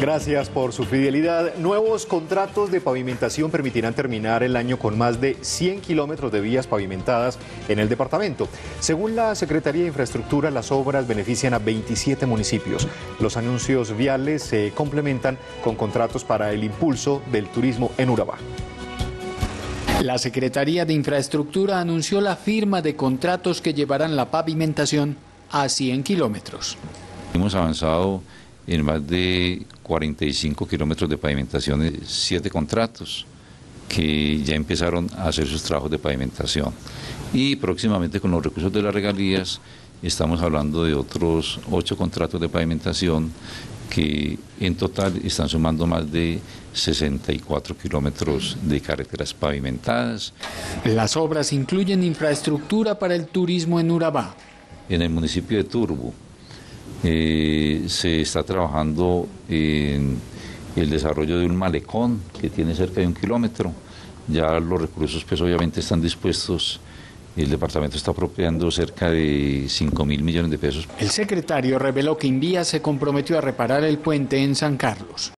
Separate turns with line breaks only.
Gracias por su fidelidad. Nuevos contratos de pavimentación permitirán terminar el año con más de 100 kilómetros de vías pavimentadas en el departamento. Según la Secretaría de Infraestructura, las obras benefician a 27 municipios. Los anuncios viales se complementan con contratos para el impulso del turismo en Urabá.
La Secretaría de Infraestructura anunció la firma de contratos que llevarán la pavimentación a 100 kilómetros.
Hemos avanzado en más de 45 kilómetros de pavimentación, siete contratos que ya empezaron a hacer sus trabajos de pavimentación. Y próximamente con los recursos de las regalías estamos hablando de otros ocho contratos de pavimentación que en total están sumando más de 64 kilómetros de carreteras pavimentadas.
Las obras incluyen infraestructura para el turismo en Urabá.
En el municipio de Turbo eh, se está trabajando en el desarrollo de un malecón que tiene cerca de un kilómetro. Ya los recursos pues obviamente están dispuestos. El departamento está apropiando cerca de 5 mil millones de pesos.
El secretario reveló que Invía se comprometió a reparar el puente en San Carlos.